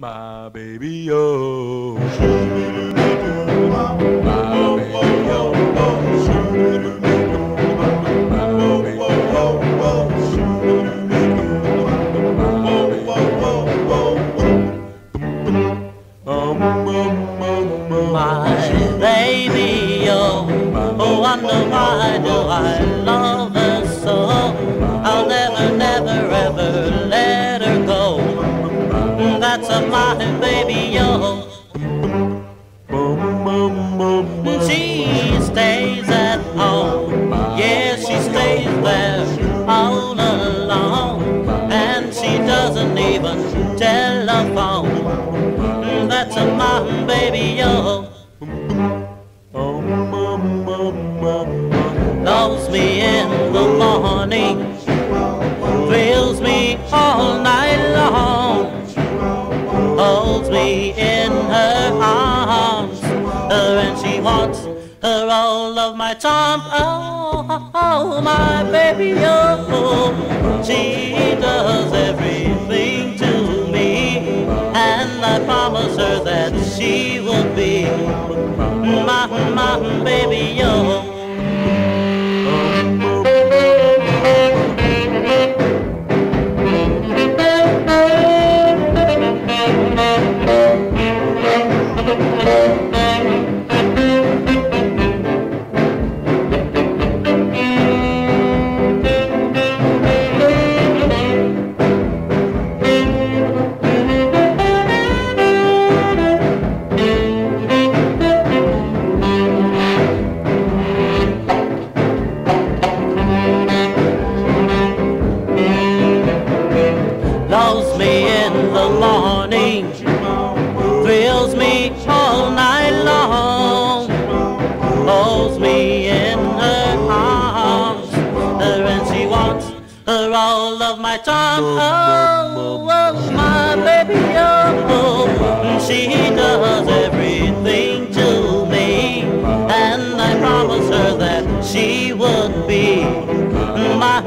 My baby, oh. Oh. Oh, wonder why do I That's a my baby, oh. She stays at home, yes, she stays there all alone, and she doesn't even telephone. That's a my baby, yo. Loves me in the morning, me in her arms, and she wants her all of my time. Oh, oh, my baby, oh, she does everything to me, and I promise her that she will be my, my baby, thrills me all night long, holds me in her arms, her and she wants her all of my time. Oh, oh my baby, oh, oh. she does everything to me, and I promised her that she would be my